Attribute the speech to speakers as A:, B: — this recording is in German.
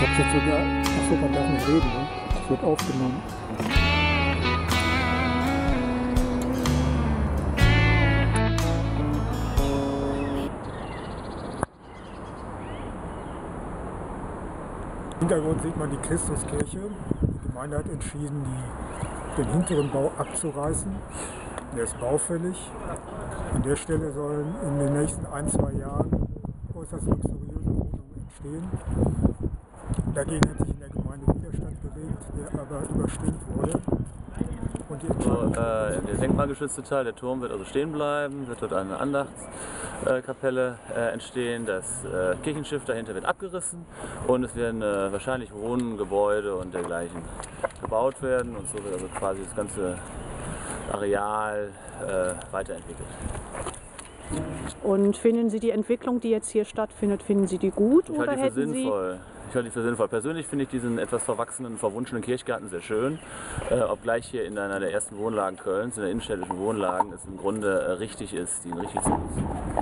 A: Ich habe jetzt sogar, achso, man darf nicht reden, ne? Das wird aufgenommen. Im Hintergrund sieht man die Christuskirche. Die Gemeinde hat entschieden, die, den hinteren Bau abzureißen. Der ist baufällig. An der Stelle sollen in den nächsten ein, zwei Jahren äußerst luxuriöse Wohnungen entstehen. Dagegen hat sich in der Gemeinde Widerstand geregt, der aber überstimmt wurde. Und die
B: So, äh, der denkmalgeschützte Teil, der Turm wird also stehen bleiben, wird dort eine Andachtskapelle äh, entstehen, das äh, Kirchenschiff dahinter wird abgerissen und es werden äh, wahrscheinlich Wohnen, Gebäude und dergleichen gebaut werden und so wird also quasi das ganze Areal äh, weiterentwickelt.
C: Und finden Sie die Entwicklung, die jetzt hier stattfindet, finden Sie die gut
B: Ich
C: oder
B: halte die für
C: hätten Sie
B: sinnvoll. Ich halte die für sinnvoll. Persönlich finde ich diesen etwas verwachsenen, verwunschenen Kirchgarten sehr schön. Äh, obgleich hier in einer der ersten Wohnlagen Kölns, in der innenstädtischen Wohnlagen, es im Grunde äh, richtig ist, die richtig zu nutzen.